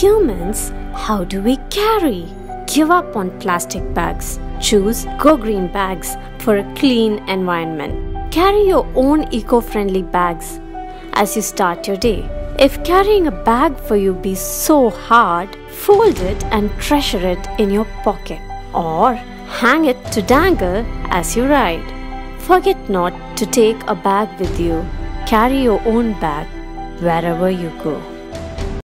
Humans, how do we carry? Give up on plastic bags. Choose Go Green bags for a clean environment. Carry your own eco friendly bags as you start your day. If carrying a bag for you be so hard, fold it and treasure it in your pocket or hang it to dangle as you ride. Forget not to take a bag with you. Carry your own bag wherever you go.